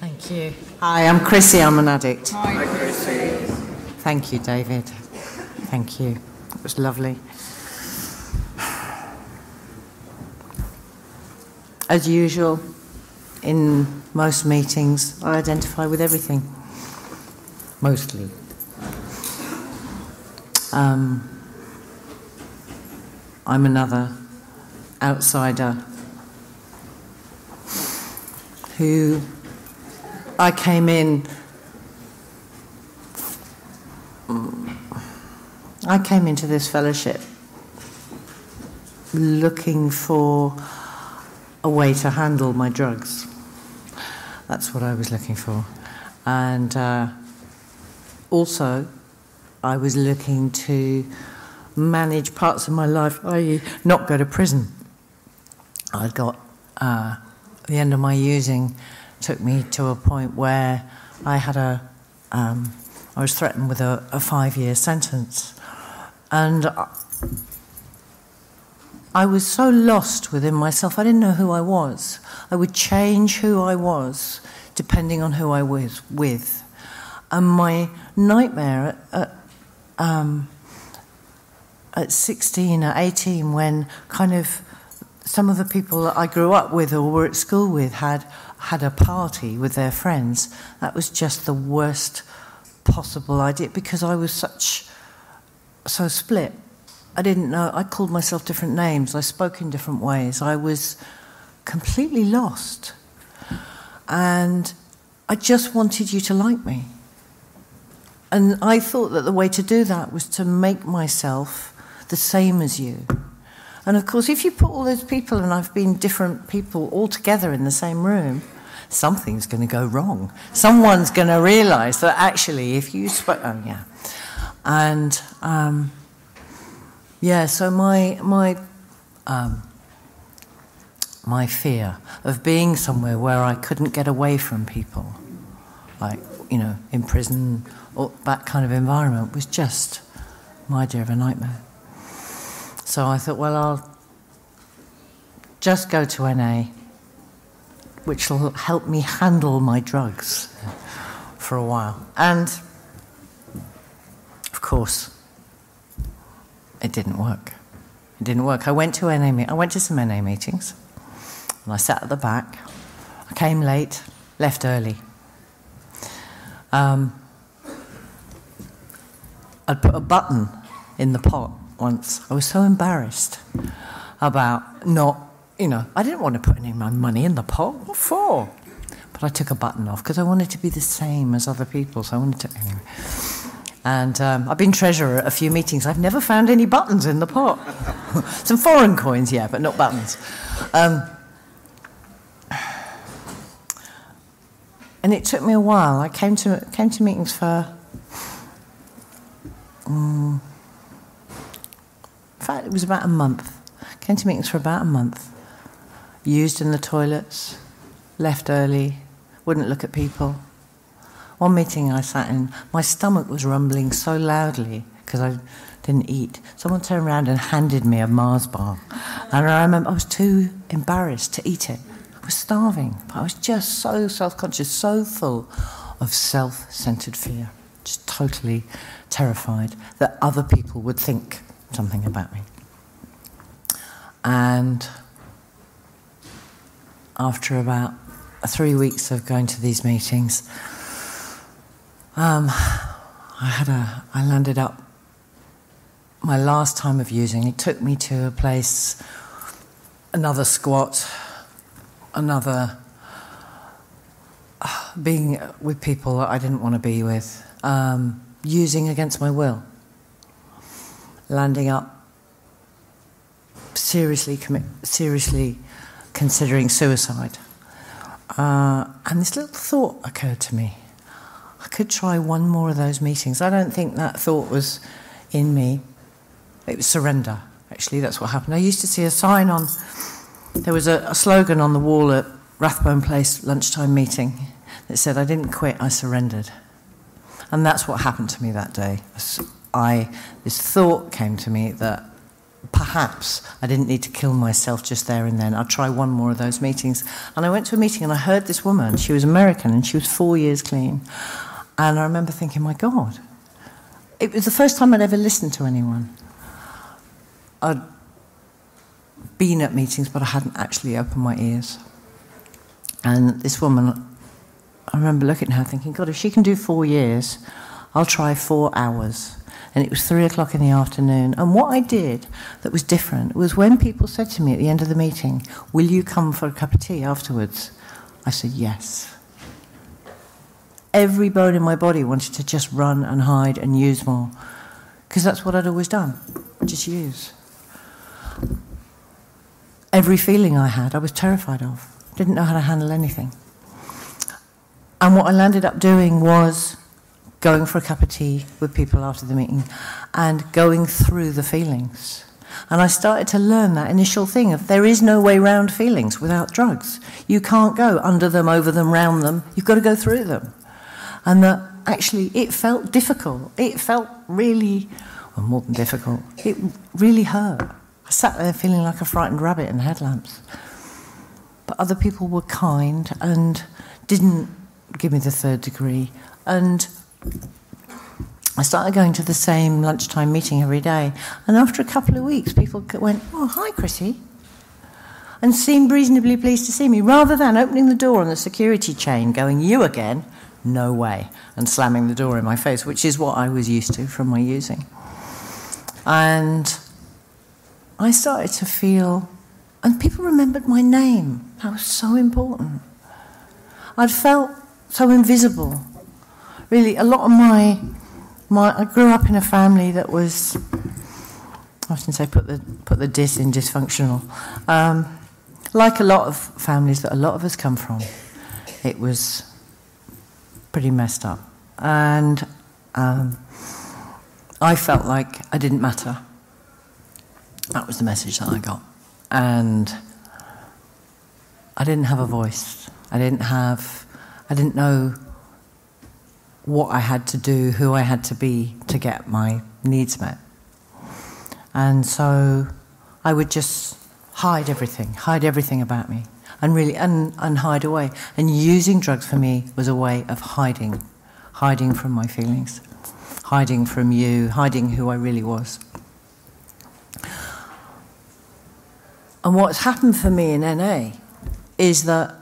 Thank you. Hi, I'm Chrissie. I'm an addict. Hi, Chrissie. Thank you, David. Thank you. It was lovely. As usual, in most meetings, I identify with everything. Mostly. Um, I'm another outsider who I came in. I came into this fellowship looking for a way to handle my drugs. That's what I was looking for. And uh, also, I was looking to manage parts of my life, i.e., not go to prison. I'd got uh, the end of my using took me to a point where I had a, um, I was threatened with a, a five-year sentence, and I was so lost within myself. I didn't know who I was. I would change who I was depending on who I was with, and my nightmare at, at um, at 16 or 18 when kind of some of the people that I grew up with or were at school with had had a party with their friends. That was just the worst possible idea because I was such so split. I didn't know. I called myself different names. I spoke in different ways. I was completely lost. And I just wanted you to like me. And I thought that the way to do that was to make myself the same as you. And of course, if you put all those people, and I've been different people all together in the same room, something's going to go wrong. Someone's going to realize that actually, if you spoke, oh yeah. And um, yeah, so my, my, um, my fear of being somewhere where I couldn't get away from people, like, you know, in prison or that kind of environment, was just my idea of a nightmare. So I thought, well, I'll just go to NA, which will help me handle my drugs for a while. And of course, it didn't work. It didn't work. I went to NA. I went to some NA meetings, and I sat at the back. I came late, left early. Um, I'd put a button in the pot once. I was so embarrassed about not, you know, I didn't want to put any of my money in the pot. What for? But I took a button off because I wanted to be the same as other people. So I wanted to, anyway. And um, I've been treasurer at a few meetings. I've never found any buttons in the pot. Some foreign coins, yeah, but not buttons. Um, and it took me a while. I came to came to meetings for. Um, in fact, it was about a month. Came to meetings for about a month. Used in the toilets, left early, wouldn't look at people. One meeting I sat in, my stomach was rumbling so loudly because I didn't eat. Someone turned around and handed me a Mars bar. And I remember I was too embarrassed to eat it. I was starving, but I was just so self conscious, so full of self centered fear, just totally terrified that other people would think something about me. And after about three weeks of going to these meetings, um, I had a, I landed up my last time of using. It took me to a place, another squat, another uh, being with people that I didn't want to be with, um, using against my will landing up seriously seriously considering suicide. Uh, and this little thought occurred to me. I could try one more of those meetings. I don't think that thought was in me. It was surrender, actually, that's what happened. I used to see a sign on, there was a, a slogan on the wall at Rathbone Place lunchtime meeting that said, I didn't quit, I surrendered. And that's what happened to me that day. I, this thought came to me that perhaps I didn't need to kill myself just there and then. I'd try one more of those meetings. And I went to a meeting and I heard this woman. She was American and she was four years clean. And I remember thinking, my God, it was the first time I'd ever listened to anyone. I'd been at meetings, but I hadn't actually opened my ears. And this woman, I remember looking at her thinking, God, if she can do four years, I'll try four hours and it was three o'clock in the afternoon. And what I did that was different was when people said to me at the end of the meeting, Will you come for a cup of tea afterwards? I said, Yes. Every bone in my body wanted to just run and hide and use more. Because that's what I'd always done just use. Every feeling I had, I was terrified of. Didn't know how to handle anything. And what I landed up doing was going for a cup of tea with people after the meeting and going through the feelings. And I started to learn that initial thing of there is no way round feelings without drugs. You can't go under them, over them, round them. You've got to go through them. And that actually it felt difficult. It felt really, well, more than difficult. It really hurt. I sat there feeling like a frightened rabbit in headlamps. But other people were kind and didn't give me the third degree and I started going to the same lunchtime meeting every day. And after a couple of weeks, people went, Oh, hi, Chrissie. And seemed reasonably pleased to see me, rather than opening the door on the security chain, going, You again? No way. And slamming the door in my face, which is what I was used to from my using. And I started to feel, and people remembered my name. That was so important. I'd felt so invisible really, a lot of my, my I grew up in a family that was, I often say, put the, put the dis in dysfunctional. Um, like a lot of families that a lot of us come from, it was pretty messed up. And um, I felt like I didn't matter. That was the message that I got. And I didn't have a voice. I didn't have, I didn't know what I had to do, who I had to be to get my needs met. And so I would just hide everything, hide everything about me, and really, and, and hide away. And using drugs for me was a way of hiding, hiding from my feelings, hiding from you, hiding who I really was. And what's happened for me in NA is that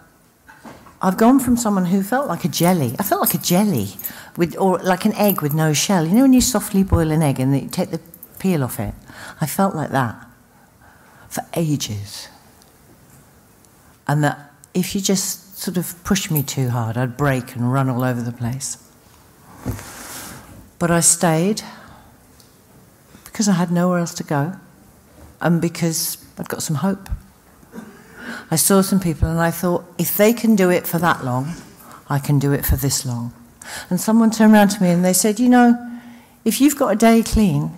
I've gone from someone who felt like a jelly. I felt like a jelly, with, or like an egg with no shell. You know when you softly boil an egg and you take the peel off it? I felt like that for ages. And that if you just sort of pushed me too hard, I'd break and run all over the place. But I stayed because I had nowhere else to go and because I'd got some hope. I saw some people and I thought, if they can do it for that long, I can do it for this long. And someone turned around to me and they said, You know, if you've got a day clean,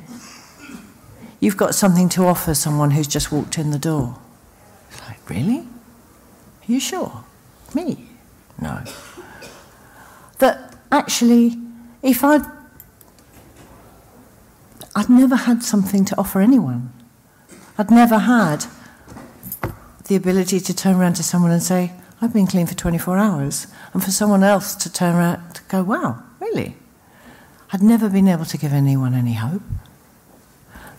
you've got something to offer someone who's just walked in the door. like, Really? Are you sure? Me? No. That actually, if I'd I'd never had something to offer anyone. I'd never had the ability to turn around to someone and say, I've been clean for 24 hours. And for someone else to turn around to go, wow, really? I'd never been able to give anyone any hope.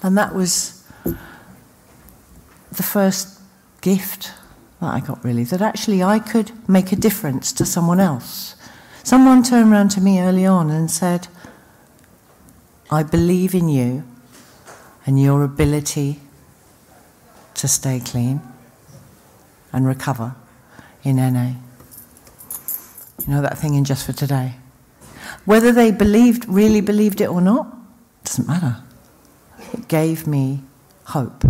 And that was the first gift that I got, really, that actually I could make a difference to someone else. Someone turned around to me early on and said, I believe in you and your ability to stay clean and recover in NA. You know that thing in Just for Today? Whether they believed, really believed it or not, doesn't matter. It gave me hope.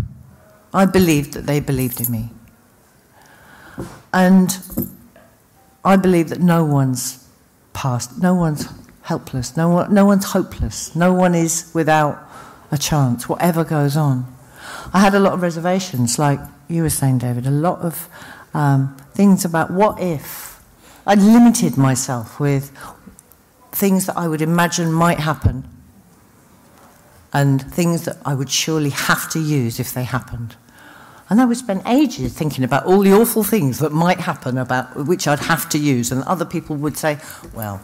I believed that they believed in me. And I believe that no one's past, no one's helpless, no, one, no one's hopeless, no one is without a chance, whatever goes on. I had a lot of reservations, like you were saying, David, a lot of um, things about what if. I limited myself with things that I would imagine might happen and things that I would surely have to use if they happened. And I would spend ages thinking about all the awful things that might happen about which I'd have to use. And other people would say, well,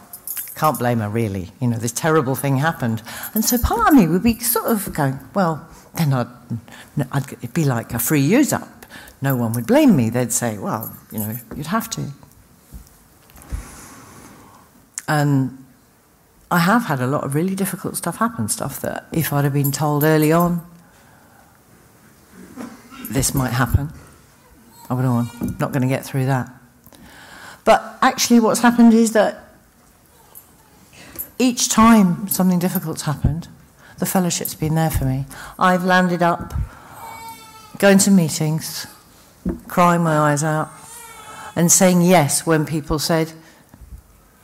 can't blame her really. You know, this terrible thing happened. And so part of me would be sort of going, well, then I'd, I'd it'd be like a free use up. No one would blame me. They'd say, well, you know, you'd have to. And I have had a lot of really difficult stuff happen, stuff that if I'd have been told early on, this might happen, I would have not going to get through that. But actually, what's happened is that each time something difficult's happened, the fellowship's been there for me. I've landed up going to meetings, crying my eyes out, and saying yes when people said,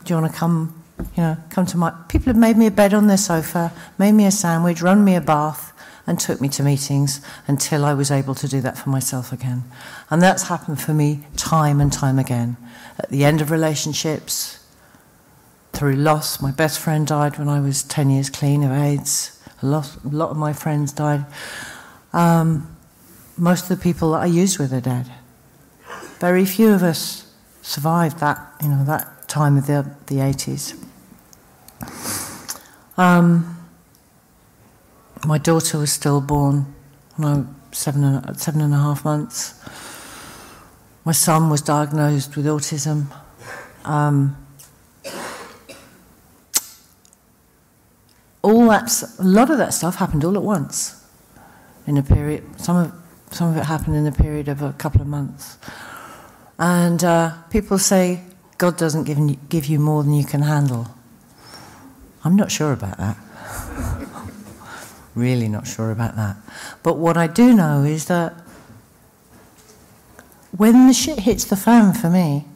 Do you want to come you know, come to my. People have made me a bed on their sofa, made me a sandwich, run me a bath, and took me to meetings until I was able to do that for myself again. And that's happened for me time and time again. At the end of relationships, through loss, my best friend died when I was 10 years clean of AIDS. A lot, a lot of my friends died. Um, most of the people that I used with are dead. Very few of us survived that, you know, that time of the, the 80s. Um, my daughter was stillborn seven and, seven and a half months. My son was diagnosed with autism. Um, all that, a lot of that stuff happened all at once in a period. Some of, some of it happened in a period of a couple of months. And uh, people say God doesn't give, give you more than you can handle. I'm not sure about that. really not sure about that. But what I do know is that when the shit hits the fan for me,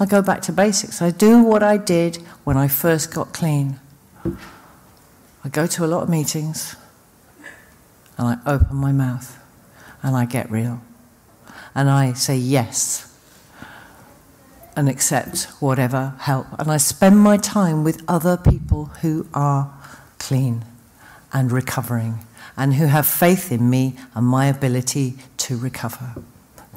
I go back to basics. I do what I did when I first got clean. I go to a lot of meetings and I open my mouth and I get real. And I say yes and accept whatever help. And I spend my time with other people who are clean and recovering and who have faith in me and my ability to recover.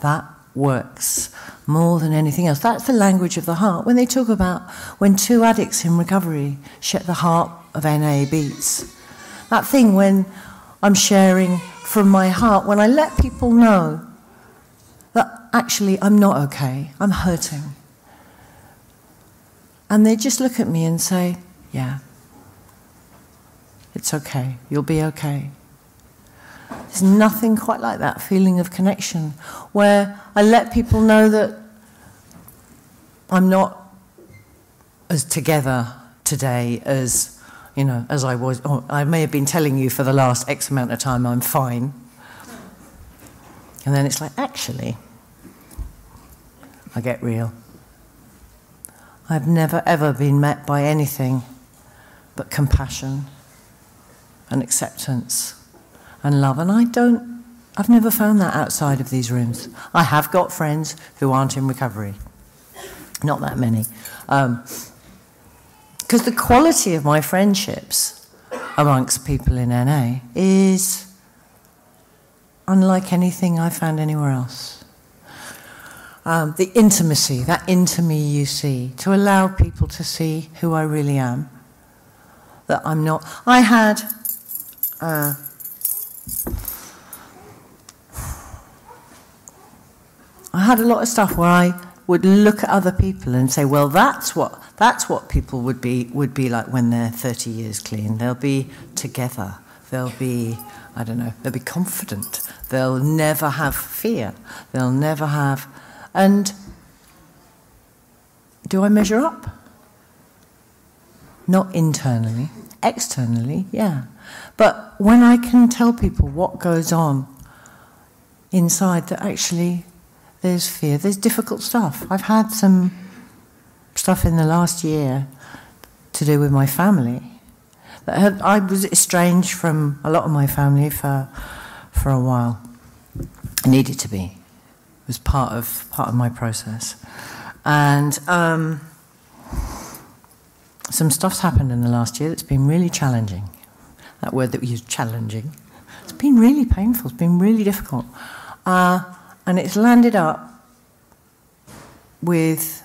That works more than anything else. That's the language of the heart. When they talk about when two addicts in recovery share the heart of NA beats, that thing when I'm sharing from my heart, when I let people know that actually I'm not okay, I'm hurting. And they just look at me and say, Yeah, it's okay, you'll be okay. There's nothing quite like that feeling of connection where I let people know that I'm not as together today as you know as I was. I may have been telling you for the last X amount of time I'm fine, and then it's like actually I get real. I've never ever been met by anything but compassion and acceptance and love. And I don't, I've never found that outside of these rooms. I have got friends who aren't in recovery, not that many. Um, Because the quality of my friendships amongst people in NA is unlike anything I've found anywhere else um, the intimacy, that into me you see, to allow people to see who I really am. That I'm not. I had. Uh, I had a lot of stuff where I would look at other people and say, well, that's what, that's what people would be, would be like when they're 30 years clean. They'll be together. They'll be, I don't know, they'll be confident. They'll never have fear. They'll never have and do I measure up? Not internally, externally, yeah. But when I can tell people what goes on inside, that actually there's fear, there's difficult stuff. I've had some stuff in the last year to do with my family. I was estranged from a lot of my family for, for a while. I needed to be It was part of part of my process, and um, some stuff's happened in the last year that's been really challenging, that word that we use, challenging. It's been really painful, it's been really difficult. Uh, and it's landed up with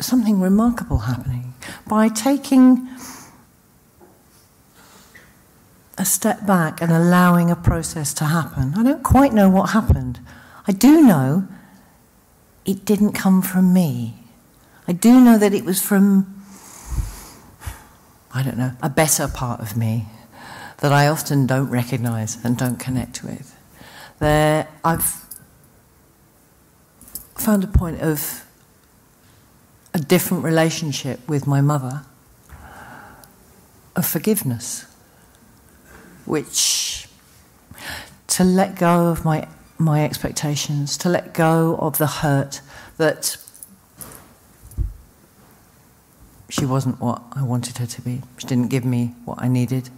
something remarkable happening. By taking a step back and allowing a process to happen, I don't quite know what happened. I do know it didn't come from me. I do know that it was from, I don't know, a better part of me that I often don't recognize and don't connect with. There, I've found a point of a different relationship with my mother, of forgiveness, which to let go of my, my expectations, to let go of the hurt that she wasn't what I wanted her to be. She didn't give me what I needed.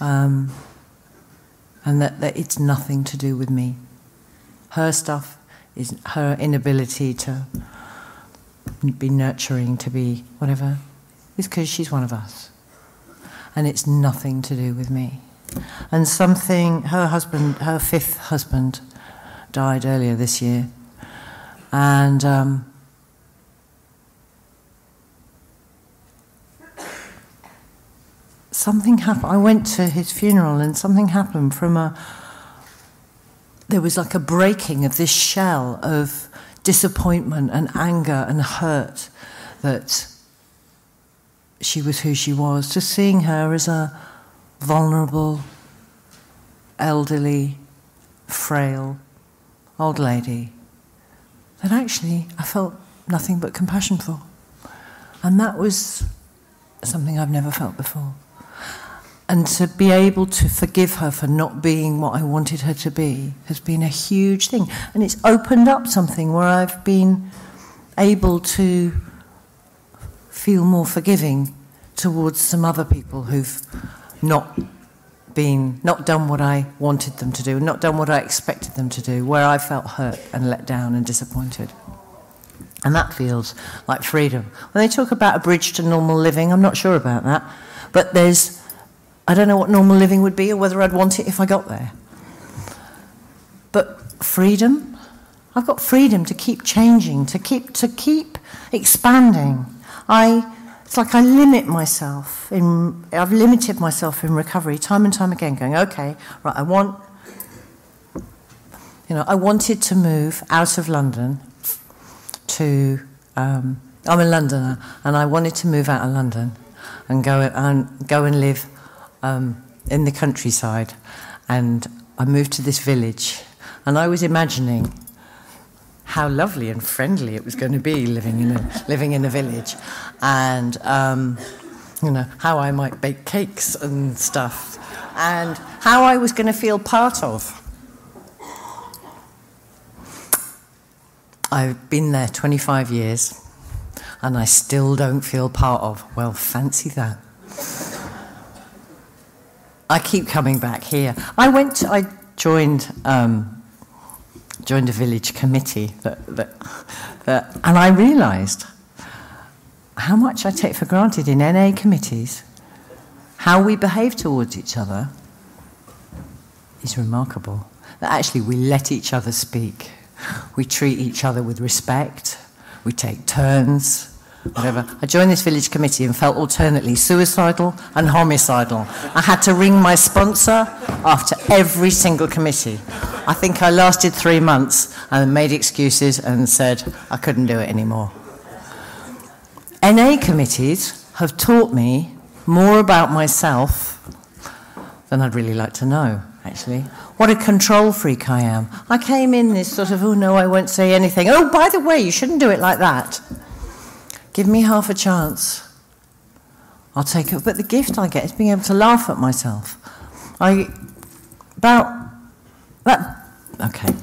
Um, and that, that it's nothing to do with me. Her stuff is her inability to be nurturing, to be whatever, is because she's one of us. And it's nothing to do with me. And something, her husband, her fifth husband, died earlier this year. And um, something happened. I went to his funeral and something happened from a. There was like a breaking of this shell of disappointment and anger and hurt that she was who she was, to seeing her as a vulnerable, elderly, frail old lady that actually I felt nothing but compassion for. And that was something I've never felt before. And to be able to forgive her for not being what I wanted her to be has been a huge thing. And it's opened up something where I've been able to feel more forgiving towards some other people who've not been not done what I wanted them to do, not done what I expected them to do, where I felt hurt and let down and disappointed. And that feels like freedom. When they talk about a bridge to normal living, I'm not sure about that. But there's I don't know what normal living would be or whether I'd want it if I got there. But freedom, I've got freedom to keep changing, to keep to keep expanding. I it's like I limit myself in I've limited myself in recovery time and time again, going, okay, right, I want you know, I wanted to move out of London to um, I'm a Londoner and I wanted to move out of London and go and go and live um, in the countryside, and I moved to this village, and I was imagining how lovely and friendly it was going to be living in a, living in a village, and um, you know how I might bake cakes and stuff, and how I was going to feel part of. I've been there 25 years, and I still don't feel part of. Well, fancy that. I keep coming back here. I went. To, I joined um, joined a village committee that, that, that, and I realised how much I take for granted in NA committees. How we behave towards each other is remarkable. That actually we let each other speak. We treat each other with respect. We take turns whatever. I joined this village committee and felt alternately suicidal and homicidal. I had to ring my sponsor after every single committee. I think I lasted three months and made excuses and said I couldn't do it anymore. NA committees have taught me more about myself than I'd really like to know, actually. What a control freak I am. I came in this sort of, oh no, I won't say anything. Oh, by the way, you shouldn't do it like that. Give me half a chance. I'll take it. But the gift I get is being able to laugh at myself. I, about that, okay.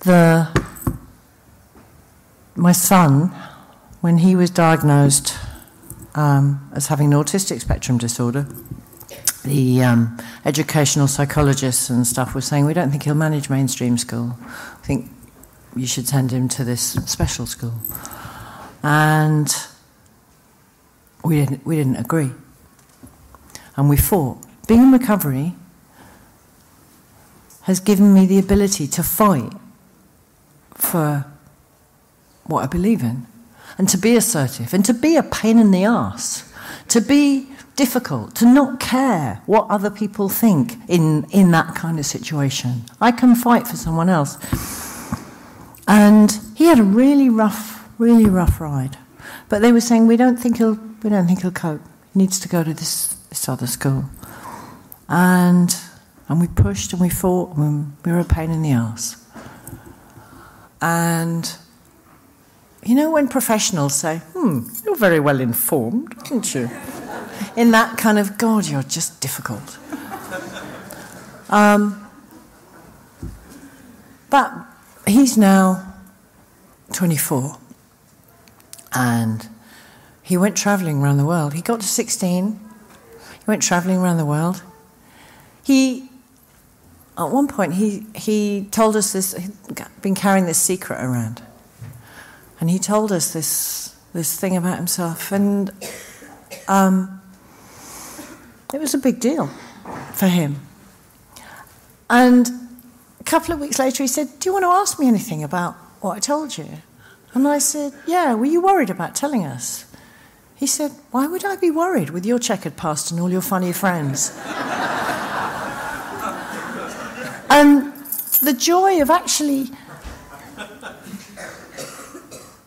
The, my son, when he was diagnosed um, as having an autistic spectrum disorder, the um, educational psychologists and stuff were saying, we don't think he'll manage mainstream school. I think you should send him to this special school and we didn't, we didn't agree. and we fought. Being in recovery has given me the ability to fight for what I believe in and to be assertive and to be a pain in the ass, to be difficult, to not care what other people think in, in that kind of situation. I can fight for someone else. And he had a really rough, really rough ride. But they were saying, we don't think he'll, we don't think he'll cope. He needs to go to this, this other school. And, and we pushed and we fought and we were a pain in the ass. And you know when professionals say, hmm, you're very well informed, aren't you? In that kind of, God, you're just difficult. Um, but he's now 24 and he went traveling around the world. He got to 16, he went traveling around the world. He, at one point, he, he told us this, he'd been carrying this secret around. And he told us this, this thing about himself. And um, it was a big deal for him. And a couple of weeks later, he said, Do you want to ask me anything about what I told you? And I said, Yeah, were you worried about telling us? He said, Why would I be worried with your checkered past and all your funny friends? and the joy of actually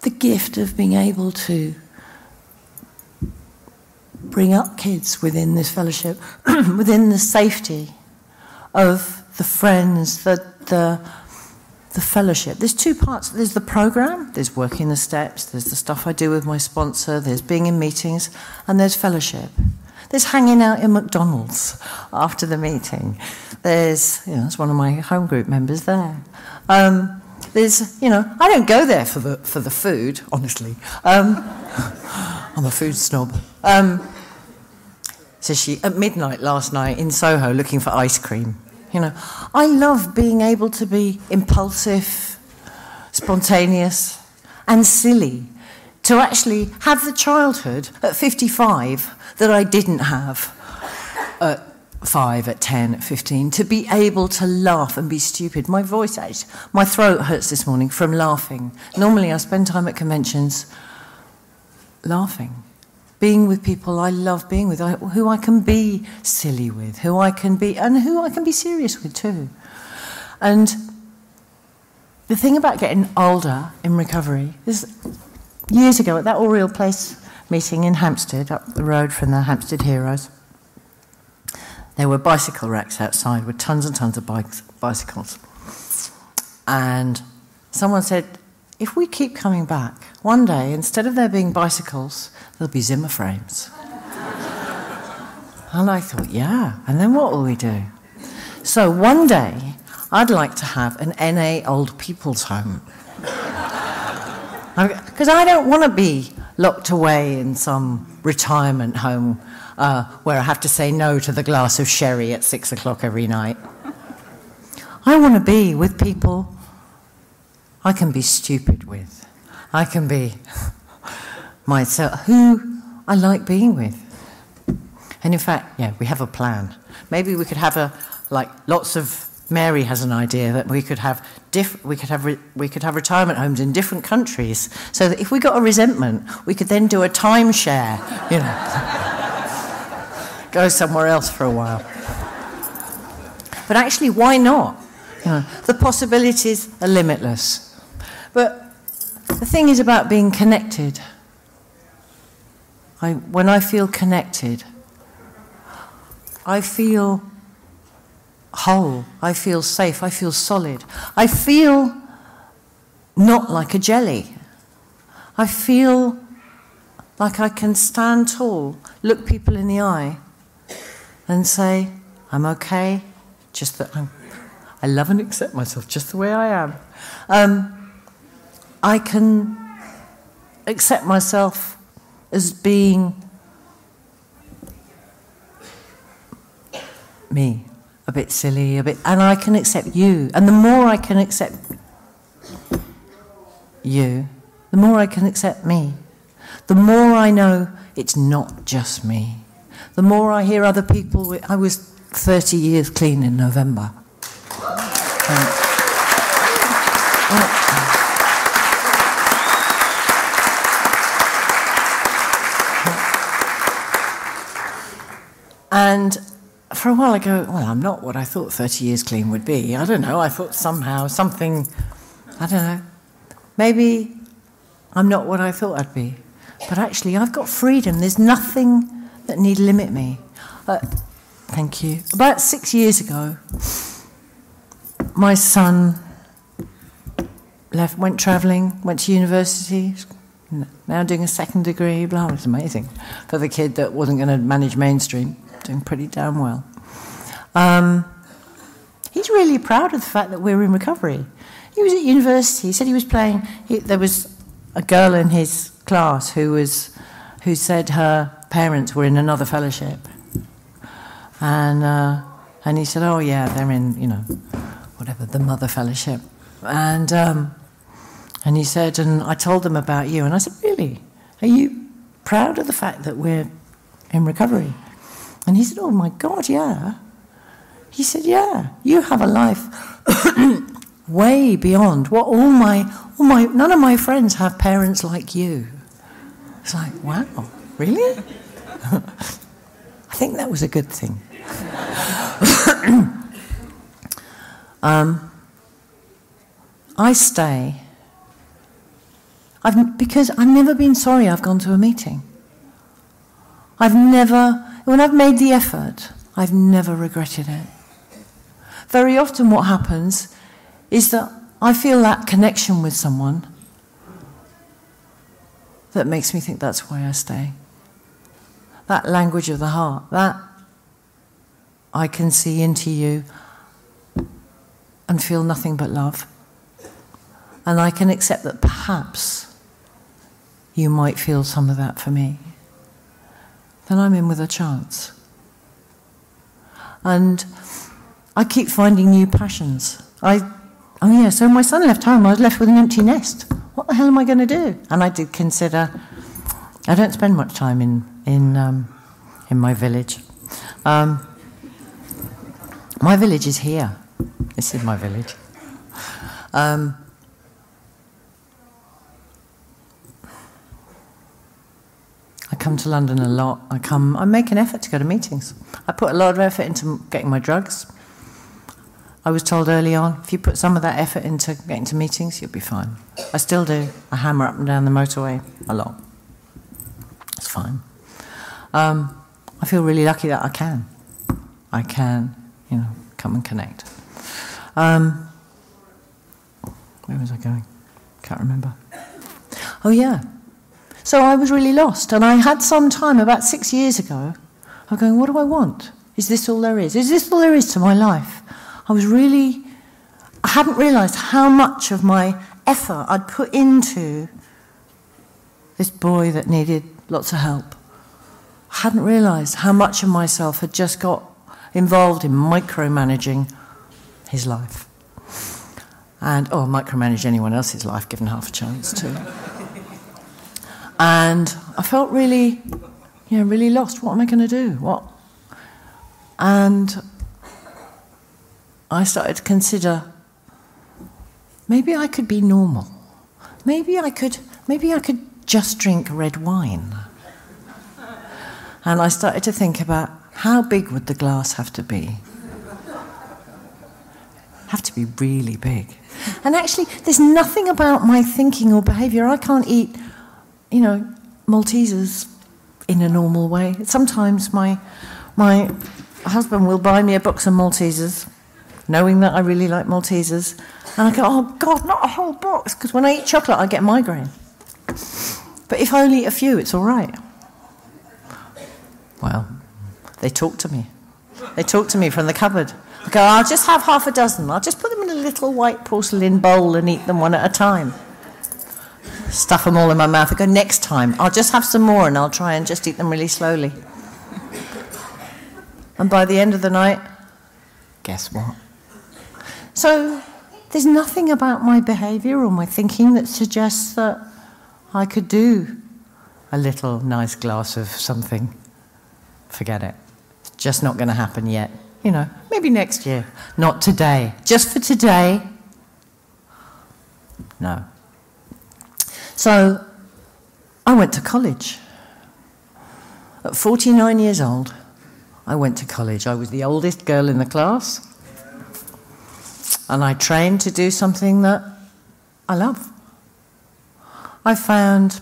the gift of being able to bring up kids within this fellowship, within the safety of the friends, the, the, the fellowship. There's two parts. There's the program, there's working the steps, there's the stuff I do with my sponsor, there's being in meetings, and there's fellowship. There's hanging out in McDonald's after the meeting. There's, you know, there's one of my home group members there. Um, there's, you know, I don't go there for the, for the food, honestly. Um, I'm a food snob. Um, so she, at midnight last night in Soho looking for ice cream. You know, I love being able to be impulsive, spontaneous, and silly. To actually have the childhood at 55 that I didn't have at 5, at 10, at 15, to be able to laugh and be stupid. My voice, my throat hurts this morning from laughing. Normally, I spend time at conventions laughing being with people I love being with, who I can be silly with, who I can be, and who I can be serious with too. And the thing about getting older in recovery is years ago at that Real Place meeting in Hampstead, up the road from the Hampstead Heroes, there were bicycle racks outside with tons and tons of bikes, bicycles. And someone said, if we keep coming back, one day, instead of there being bicycles, there'll be Zimmer frames. and I thought, yeah, and then what will we do? So one day, I'd like to have an NA old people's home. Because I don't want to be locked away in some retirement home uh, where I have to say no to the glass of sherry at six o'clock every night. I want to be with people I can be stupid with. I can be myself, who I like being with. And in fact, yeah, we have a plan. Maybe we could have a, like, lots of, Mary has an idea that we could have, diff, we could have, we could have retirement homes in different countries so that if we got a resentment, we could then do a timeshare, you know. Go somewhere else for a while. But actually, why not? You know, the possibilities are limitless. But the thing is about being connected. I, when I feel connected, I feel whole, I feel safe, I feel solid. I feel not like a jelly. I feel like I can stand tall, look people in the eye, and say, I'm okay, just that I'm, I love and accept myself just the way I am. Um, I can accept myself as being me, a bit silly, a bit, and I can accept you. And the more I can accept you, the more I can accept me. The more I know it's not just me. the more I hear other people, I was 30 years clean in November. And for a while I go, well, I'm not what I thought 30 years clean would be. I don't know. I thought somehow something, I don't know. Maybe I'm not what I thought I'd be. But actually, I've got freedom. There's nothing that need limit me. Uh, thank you. About six years ago, my son left, went travelling, went to university, now doing a second degree. Blah, it's amazing for the kid that wasn't going to manage mainstream doing pretty damn well. Um, he's really proud of the fact that we're in recovery. He was at university. He said he was playing. He, there was a girl in his class who was who said her parents were in another fellowship, and uh, and he said, "Oh yeah, they're in you know whatever the mother fellowship," and um, and he said, and I told them about you, and I said, "Really? Are you proud of the fact that we're in recovery?" And he said, Oh my God, yeah. He said, Yeah, you have a life way beyond what all my, all my, none of my friends have parents like you. It's like, wow, really? I think that was a good thing. um, I stay I've, because I've never been sorry I've gone to a meeting. I've never when I've made the effort, I've never regretted it. Very often, what happens is that I feel that connection with someone that makes me think that's why I stay. That language of the heart, that I can see into you and feel nothing but love. And I can accept that perhaps you might feel some of that for me then I'm in with a chance. And I keep finding new passions. I, oh yeah, so my son left home, I was left with an empty nest. What the hell am I going to do? And I did consider, I don't spend much time in, in, um, in my village. Um, my village is here. This is my village. Um, come to London a lot. I come. I make an effort to go to meetings. I put a lot of effort into getting my drugs. I was told early on, if you put some of that effort into getting to meetings, you'll be fine. I still do. I hammer up and down the motorway a lot. It's fine. Um, I feel really lucky that I can. I can, you know, come and connect. Um, where was I going? Can't remember. Oh yeah, so I was really lost. And I had some time, about six years ago, I'm going, what do I want? Is this all there is? Is this all there is to my life? I was really, I hadn't realised how much of my effort I'd put into this boy that needed lots of help. I hadn't realised how much of myself had just got involved in micromanaging his life. And, oh, micromanage anyone else's life given half a chance, too. And I felt really, you know, really lost. What am I going to do? What? And I started to consider maybe I could be normal. Maybe I could, maybe I could just drink red wine. And I started to think about how big would the glass have to be? Have to be really big. And actually, there's nothing about my thinking or behavior. I can't eat you know, Maltesers in a normal way. Sometimes my, my husband will buy me a box of Maltesers, knowing that I really like Maltesers. And I go, oh God, not a whole box, because when I eat chocolate, I get migraine. But if I only eat a few, it's all right. Well, they talk to me. They talk to me from the cupboard. I go, I'll just have half a dozen. I'll just put them in a little white porcelain bowl and eat them one at a time stuff them all in my mouth. I go, next time, I'll just have some more and I'll try and just eat them really slowly. And by the end of the night, guess what? So there's nothing about my behavior or my thinking that suggests that I could do a little nice glass of something forget it. It's just not going to happen yet. You know, maybe next year. Not today. Just for today. No. So I went to college. At 49 years old, I went to college. I was the oldest girl in the class. And I trained to do something that I love. I found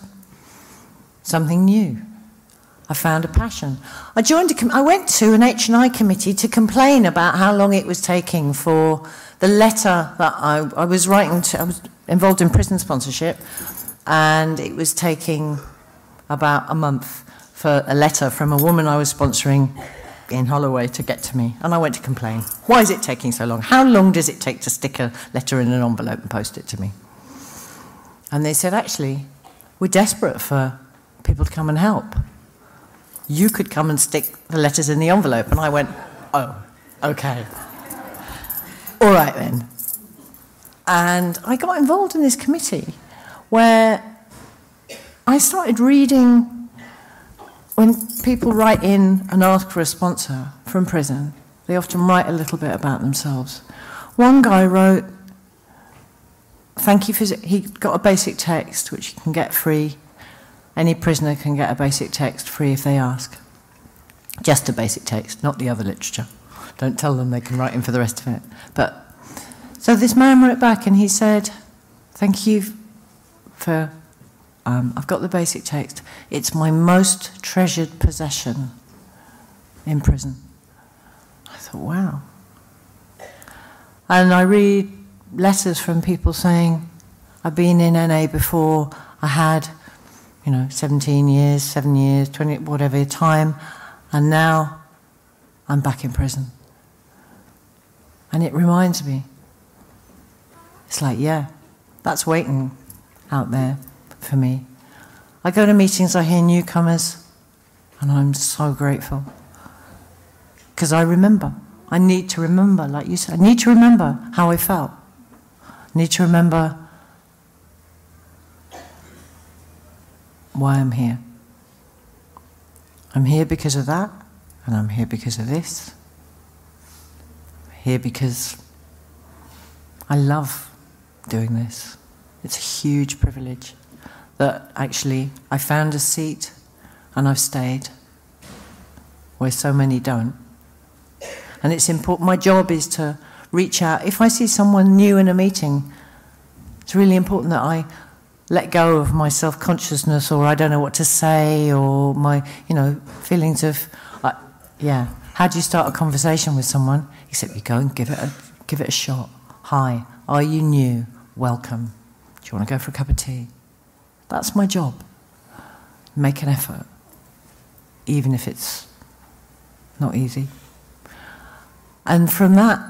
something new. I found a passion. I joined. I went to an H and I committee to complain about how long it was taking for the letter that I, I was writing. To, I was involved in prison sponsorship, and it was taking about a month for a letter from a woman I was sponsoring in Holloway to get to me. And I went to complain. Why is it taking so long? How long does it take to stick a letter in an envelope and post it to me? And they said, actually, we're desperate for people to come and help. You could come and stick the letters in the envelope. And I went, oh, okay. All right then. And I got involved in this committee where I started reading when people write in and ask for a sponsor from prison, they often write a little bit about themselves. One guy wrote, Thank you for. He got a basic text which you can get free. Any prisoner can get a basic text free if they ask. Just a basic text, not the other literature. Don't tell them they can write in for the rest of it. But so this man wrote back and he said, Thank you for. Um, I've got the basic text. It's my most treasured possession in prison. I thought, wow. And I read letters from people saying, I've been in NA before, I had, you know, 17 years, 7 years, 20, whatever time, and now I'm back in prison. And it reminds me, it's like, yeah, that's waiting out there for me. I go to meetings, I hear newcomers, and I'm so grateful. Because I remember. I need to remember, like you said, I need to remember how I felt I need to remember why I'm here. I'm here because of that, and I'm here because of this. I'm here because I love doing this. It's a huge privilege that actually I found a seat and I've stayed where so many don't. And it's important. My job is to reach out. If I see someone new in a meeting, it's really important that I let go of my self consciousness or I don't know what to say or my, you know, feelings of, uh, yeah. How do you start a conversation with someone? Except you go and give it a, give it a shot. Hi, are you new? Welcome. Do you want to go for a cup of tea? That's my job. Make an effort, even if it's not easy. And from that,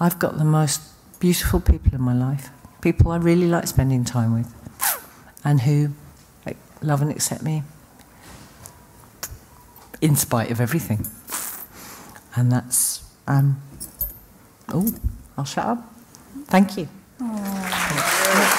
I've got the most beautiful people in my life, people I really like spending time with, and who like, love and accept me in spite of everything. And that's, um, oh, I'll shut up. Thank you. Aww.